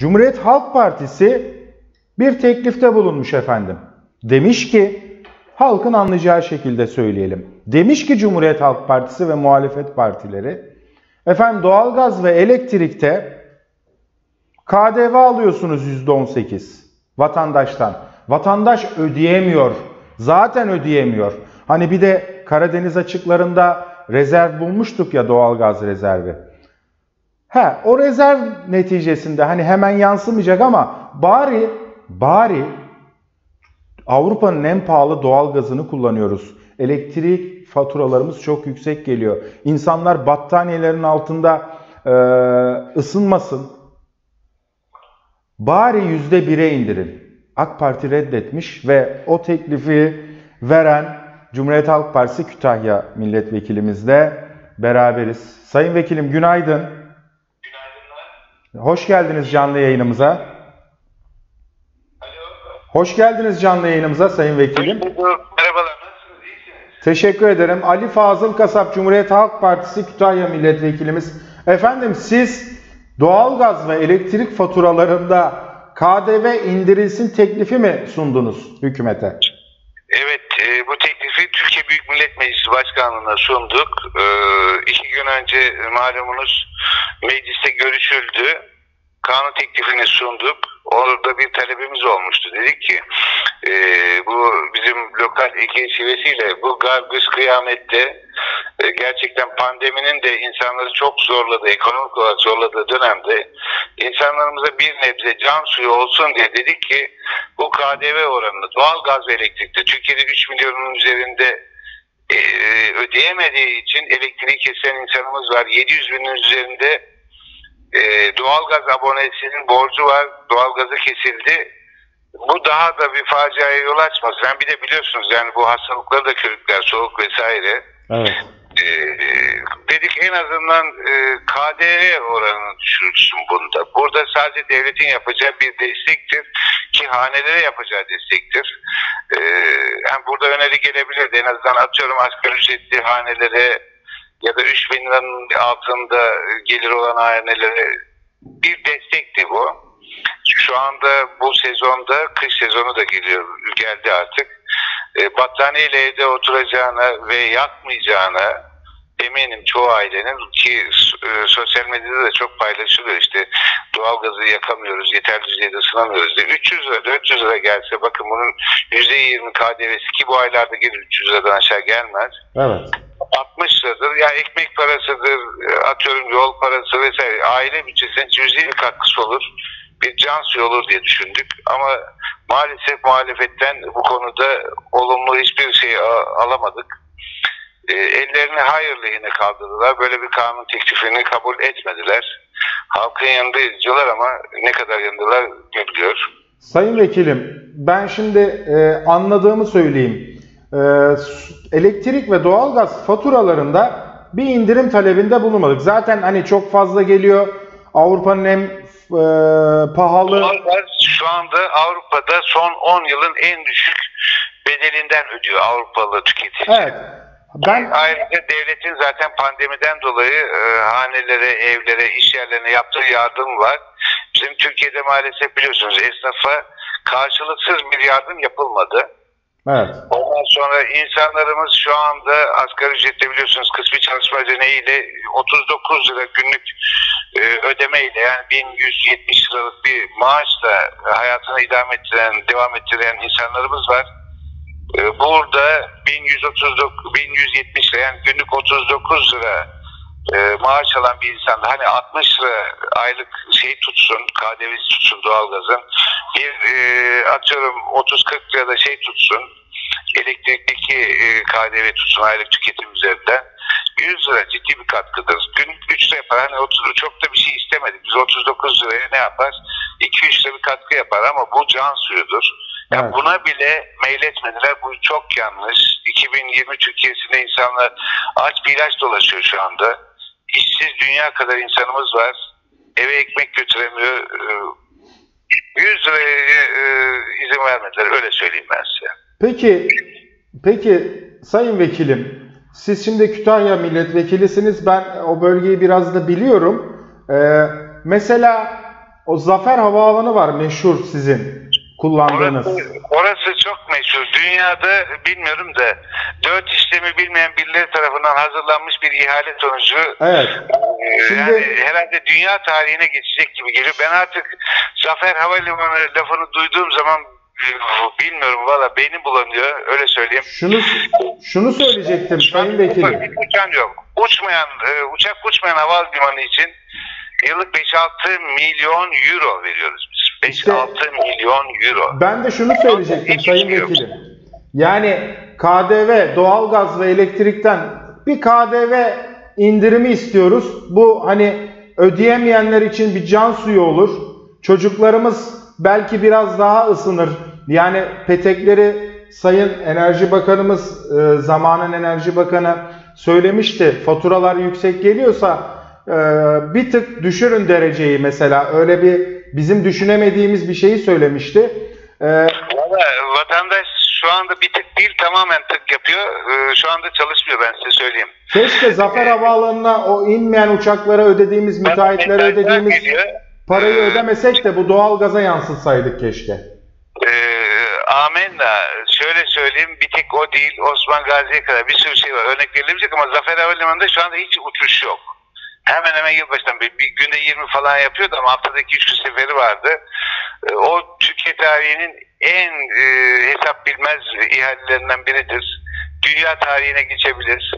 Cumhuriyet Halk Partisi bir teklifte bulunmuş efendim. Demiş ki halkın anlayacağı şekilde söyleyelim. Demiş ki Cumhuriyet Halk Partisi ve muhalefet partileri efendim doğalgaz ve elektrikte KDV alıyorsunuz %18 vatandaştan. Vatandaş ödeyemiyor. Zaten ödeyemiyor. Hani bir de Karadeniz açıklarında rezerv bulmuştuk ya doğalgaz rezervi. He, o rezerv neticesinde hani hemen yansımayacak ama bari bari Avrupa'nın en pahalı doğalgazını kullanıyoruz. Elektrik faturalarımız çok yüksek geliyor. İnsanlar battaniyelerin altında e, ısınmasın. Bari yüzde bire indirin. AK Parti reddetmiş ve o teklifi veren Cumhuriyet Halk Partisi Kütahya milletvekilimizle beraberiz. Sayın Vekilim günaydın. Hoş geldiniz canlı yayınımıza. Alo. Hoş geldiniz canlı yayınımıza Sayın Vekilim. Merhabalar? Teşekkür ederim. Ali Fazıl Kasap, Cumhuriyet Halk Partisi Kütahya milletvekilimiz. Efendim siz doğalgaz ve elektrik faturalarında KDV indirilsin teklifi mi sundunuz hükümete? Evet, e, bu teklifi Türkiye Büyük Millet Meclisi Başkanlığı'na sunduk. E, iki gün önce malumunuz mecliste görüşüldü. Kanun teklifini sunduk. Orada bir talebimiz olmuştu. Dedik ki e, bu bizim lokal şivesiyle bu gargış kıyamette e, gerçekten pandeminin de insanları çok zorladığı, ekonomik olarak zorladığı dönemde insanlarımıza bir nebze can suyu olsun diye dedik ki bu KDV oranını doğal gaz ve elektrikte Türkiye'de 3 milyonun üzerinde ödeyemediği için elektriği kesen insanımız var. 700 binin üzerinde e, doğalgaz abonesinin borcu var. Doğalgazı kesildi. Bu daha da bir faciaya yol açmaz. Ben bir de biliyorsunuz yani bu hastalıkları da körükler, soğuk vesaire. Evet. E, dedik en azından e, KDV oranını düşürürsün bunda. Burada sadece devletin yapacağı bir destektir ki hanelere yapacağı destektir. E, yani burada öneri gelebilirdi. En azından atıyorum asgari ücretli hanelere ya da 3 bin liranın altında gelir olan hanelere bir destekti bu. Şu anda bu sezonda kış sezonu da geliyor, geldi artık. E, battaniyeyle evde oturacağına ve yakmayacağına eminim çoğu ailenin ki e, sosyal medyada da çok paylaşılıyor işte doğalgazı yakamıyoruz, yeterli düzeyde ısınamıyoruz diye. 300 lira, 400 lira gelse bakın bunun %20 KDV'si ki bu aylarda gelir 300 liradan aşağı gelmez. Evet. 60 liradır. Ya ekmek parasıdır, atıyorum yol parası vesaire. Aile bütçesine cüzi bir katkısı olur. Bir can suyu olur diye düşündük. Ama maalesef muhalefetten bu konuda olumlu hiçbir şey alamadık. E, ellerini hayır lehine kaldırdılar. Böyle bir kanun teklifini kabul etmediler. Halkın yanındayız diyorlar ama ne kadar yanındalar görülüyor. Sayın Vekilim, ben şimdi e, anladığımı söyleyeyim. E, elektrik ve doğalgaz faturalarında bir indirim talebinde bulunmadık. Zaten hani çok fazla geliyor. Avrupa'nın en e, pahalı... Doğalgaz şu anda Avrupa'da son 10 yılın en düşük bedelinden ödüyor Avrupalı tüketici. Evet. Ben... Ayrıca devletin zaten pandemiden dolayı e, hanelere, evlere, iş yerlerine yaptığı yardım var. Bizim Türkiye'de maalesef biliyorsunuz esnafa karşılıksız bir yardım yapılmadı. Evet. Ondan sonra insanlarımız şu anda asgari ücrette biliyorsunuz kısmi çalışma ödeneğiyle 39 lira günlük e, ödemeyle yani 1170 liralık bir maaşla hayatını idame ettiren, devam ettiren insanlarımız var. E, burada 1139, 1170 lira yani günlük 39 lira e, maaş alan bir insan hani 60 lira aylık şey tutsun, KDV'si tutsun doğalgazın bir e, atıyorum 30-40 lirada şey tutsun elektrikteki e, KDV tutsun aylık tüketim üzerinden 100 lira ciddi bir katkıdır. Gün 3 lira yapar. Hani 30, çok da bir şey istemedik. Biz 39 liraya ne yapar? 2-3 lira bir katkı yapar ama bu can suyudur. Yani evet. Buna bile meyletmediler. Bu çok yanlış. 2020 Türkiye'sinde insanlar aç bir ilaç dolaşıyor şu anda. İşsiz dünya kadar insanımız var. Eve ekmek götüremiyor. 100 ee, liraya e, izin vermediler. Öyle söyleyeyim ben size. Peki, peki Sayın Vekilim, siz şimdi Kütahya milletvekilisiniz. Ben o bölgeyi biraz da biliyorum. Ee, mesela o Zafer Havaalanı var meşhur sizin kullandığınız. Orası, orası çok meşhur. Dünyada bilmiyorum da dört işlemi bilmeyen birileri tarafından hazırlanmış bir ihale sonucu Evet. e, Şimdi- yani herhalde dünya tarihine geçecek gibi geliyor. Ben artık Zafer Havalimanı lafını duyduğum zaman e, bilmiyorum valla beynim bulanıyor öyle söyleyeyim. Şunu şunu söyleyecektim Sayın Vekilim. Uçan yok. Uçmayan, e, uçak uçmayan havalimanı için yıllık 5-6 milyon euro veriyoruz biz. 5-6 milyon euro. Ben de şunu söyleyecektim Hiç Sayın yok. Vekilim. Yani KDV, doğalgaz ve elektrikten bir KDV indirimi istiyoruz. Bu hani ödeyemeyenler için bir can suyu olur. Çocuklarımız belki biraz daha ısınır. Yani petekleri Sayın Enerji Bakanımız, e, zamanın Enerji Bakanı söylemişti. Faturalar yüksek geliyorsa e, bir tık düşürün dereceyi mesela. Öyle bir bizim düşünemediğimiz bir şeyi söylemişti. E, Valla vatandaş şu anda bir tık değil tamamen tık yapıyor. E, şu anda çalışmıyor ben size söyleyeyim. Keşke Zafer Havaalanı'na o inmeyen uçaklara ödediğimiz, müteahhitlere ödediğimiz geliyor. parayı Ee, ödemesek de bu doğalgaza yansıtsaydık keşke. Ee, amenna. Şöyle söyleyeyim bir tek o değil Osman Gazi'ye kadar bir sürü şey var. Örnek verilebilecek ama Zafer Havalimanı'nda şu anda hiç uçuş yok. Hemen hemen yılbaşından bir, bir günde 20 falan yapıyordu ama haftadaki 3 gün seferi vardı. Ee, o Türkiye tarihinin en e, hesap bilmez ihalelerinden biridir. Dünya tarihine geçebilir.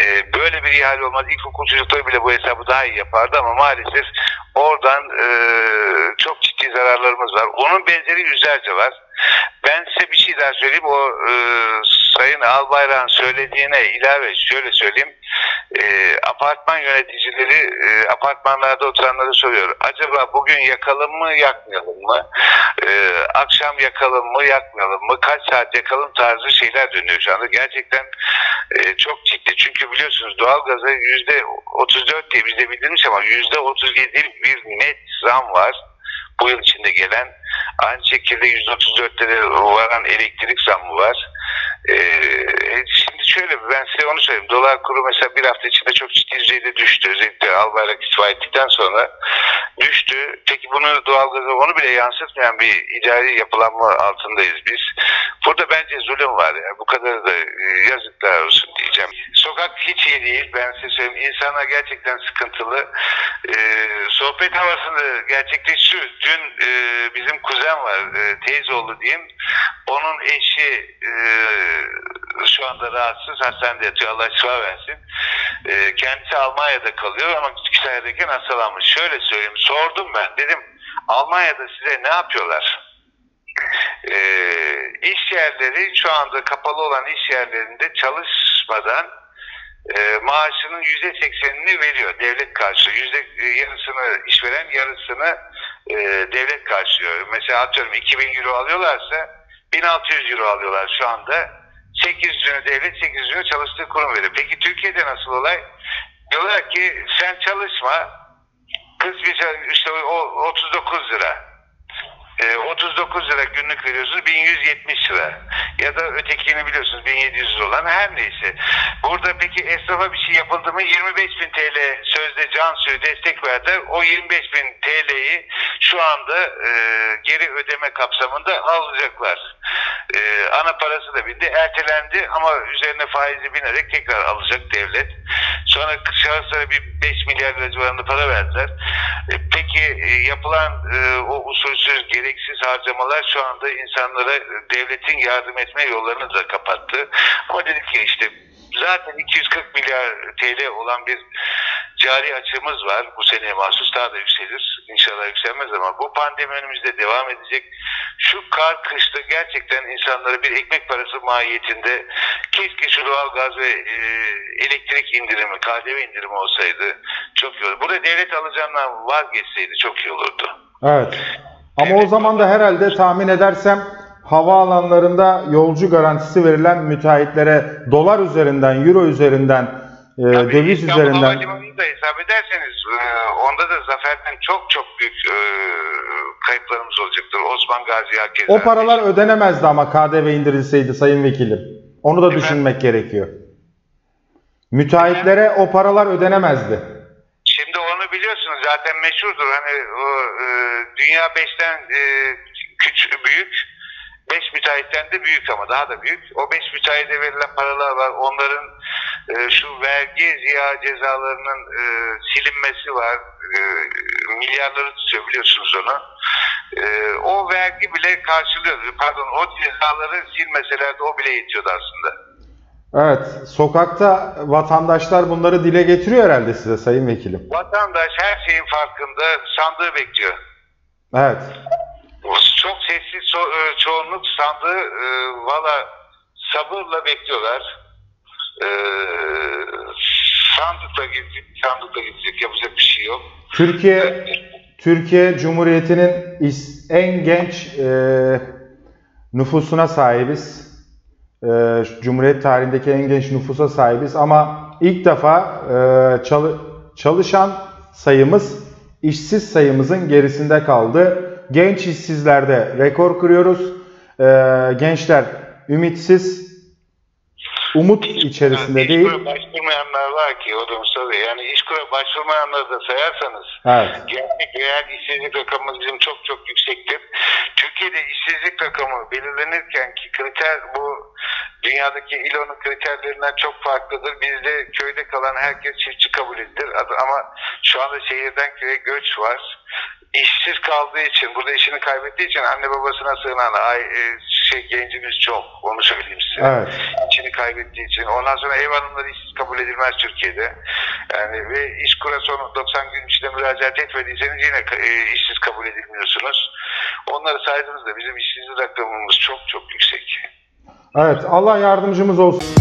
Ee, böyle bir ihale olmaz. İlkokul çocukları bile bu hesabı daha iyi yapardı ama maalesef oradan e, çok ciddi zararlarımız var. Onun benzeri yüzlerce var. Ben size bir şey daha söyleyeyim. O e, Sayın Albayrak'ın söylediğine ilave şöyle söyleyeyim. E, apartman yöneticileri e, apartmanlarda oturanları soruyor. Acaba bugün yakalım mı yakmayalım mı? E, akşam yakalım mı yakmayalım mı? Kaç saat yakalım tarzı şeyler dönüyor şu anda. Gerçekten e, çok ciddi. Çünkü biliyorsunuz doğalgaza yüzde 34 diye bize bildirilmiş ama yüzde 37 bir net zam var. Bu yıl içinde gelen. Aynı şekilde yüzde 34'lere varan elektrik zammı var. E, şimdi şöyle ben size onu söyleyeyim. Dolar kuru mesela bir hafta içinde çok ciddi düzeyde düştü. Özellikle Albayrak istifa ettikten sonra düştü. Peki bunu doğalgaza onu bile yansıtmayan bir idari yapılanma altındayız biz. Burada bence zulüm var ya. Bu kadar da e, yazıklar olsun diyeceğim. Sokak hiç iyi değil. Ben size söyleyeyim. İnsanlar gerçekten sıkıntılı. E, sohbet havasını gerçekleştiriyor. Dün e, bizim kuzen var. E, teyzeoğlu diyeyim. Onun eşi e, şu anda rahatsız. Hastanede yatıyor. Allah şifa versin. E, kendisi Almanya'da kalıyor ama Kütahya'dayken hastalanmış. Şöyle söyleyeyim. Sordum ben. Dedim Almanya'da size ne yapıyorlar? e, iş yerleri şu anda kapalı olan iş yerlerinde çalışmadan e, maaşının yüzde seksenini veriyor. Devlet karşılıyor. Yüzde e, yarısını işveren yarısını e, devlet karşılıyor. Mesela atıyorum 2000 euro alıyorlarsa 1600 euro alıyorlar şu anda. 800'ünü devlet 800'ünü çalıştığı kurum veriyor. Peki Türkiye'de nasıl olay? Diyorlar ki sen çalışma kız bir işte o 39 lira. E, 39 lira günlük veriyorsunuz 1170 lira. Ya da ötekini biliyorsunuz 1700 lira olan her neyse. Burada peki esnafa bir şey yapıldı mı 25 bin TL sözde can suyu destek verdiler. O 25 bin TL'yi şu anda e, geri ödeme kapsamında alacaklar. E, ana parası da bindi. Ertelendi ama üzerine faizi binerek tekrar alacak devlet. Sonra şahıslara bir 5 milyar lira civarında para verdiler. E, peki e, yapılan e, o usulsüz gereksiz harcamalar şu anda insanlara e, devletin yardım etme yollarını da kapattı. Ama dedik ki işte zaten 240 milyar TL olan bir cari açığımız var. Bu seneye mahsus daha da yükselir. İnşallah yükselmez ama bu pandemi önümüzde devam edecek. Şu kar kışta gerçekten insanlara bir ekmek parası mahiyetinde keşke şu doğalgaz ve e, elektrik indirimi, KDV indirimi olsaydı çok iyi olur. Burada devlet alacağından vazgeçseydi çok iyi olurdu. Evet. Ama o zaman da herhalde tahmin edersem havaalanlarında yolcu garantisi verilen müteahhitlere dolar üzerinden, euro üzerinden, e, Tabii döviz İstanbul üzerinden Havalimanı'nı da hesap ederseniz e, onda da zaferden çok çok büyük e, kayıplarımız olacaktır. Osman Gazi hakeza. o paralar ödenemezdi ama KDV indirilseydi sayın vekilim. Onu da Efendim? düşünmek gerekiyor. Müteahhitlere o paralar ödenemezdi. Şimdi onu biliyorsunuz zaten meşhurdur. Hani o e, dünya beşten e, küçük büyük. Beş müteahhitten de büyük ama daha da büyük. O beş müteahhide verilen paralar var. Onların e, şu vergi ziya cezalarının e, silinmesi var. E, milyarları tutuyor biliyorsunuz onu. E, o vergi bile karşılıyor. Pardon o cezaları silmeseler de o bile yetiyordu aslında. Evet, sokakta vatandaşlar bunları dile getiriyor herhalde size Sayın Vekilim. Vatandaş her şeyin farkında sandığı bekliyor. Evet. Çok sessiz ço- e, çoğunluk sandığı e, valla sabırla bekliyorlar. E, sandıkla gidecek, sandıkla gidecek yapacak bir şey yok. Türkiye Türkiye Cumhuriyeti'nin en genç e, nüfusuna sahibiz. E, Cumhuriyet tarihindeki en genç nüfusa sahibiz ama ilk defa e, çalı- çalışan sayımız işsiz sayımızın gerisinde kaldı. Genç işsizlerde rekor kırıyoruz. E, gençler ümitsiz, umut içerisinde Yani değil. İşkura başvurmayanlar var ki o da. Yani işkura başvurmayanları da sayarsanız Evet. gerçek reel işsizlik rakamımız bizim çok çok yüksektir. Türkiye'de işsizlik rakamı belirlenirken ki kriter bu dünyadaki İLO'nun kriterlerinden çok farklıdır. Bizde köyde kalan herkes çiftçi kabul edilir. Ama şu anda şehirden köye göç var. İşsiz kaldığı için, burada işini kaybettiği için anne babasına sığınan ay, e, şey gencimiz çok. Onu söyleyeyim size Evet. Kaybettiği için. Ondan sonra ev hanımları işsiz kabul edilmez Türkiye'de. Yani ve iş kura sonu 90 gün içinde müracaat etmediyseniz yine e, işsiz kabul edilmiyorsunuz. Onları saydığınızda bizim işsizlik rakamımız çok çok yüksek. Evet, Allah yardımcımız olsun.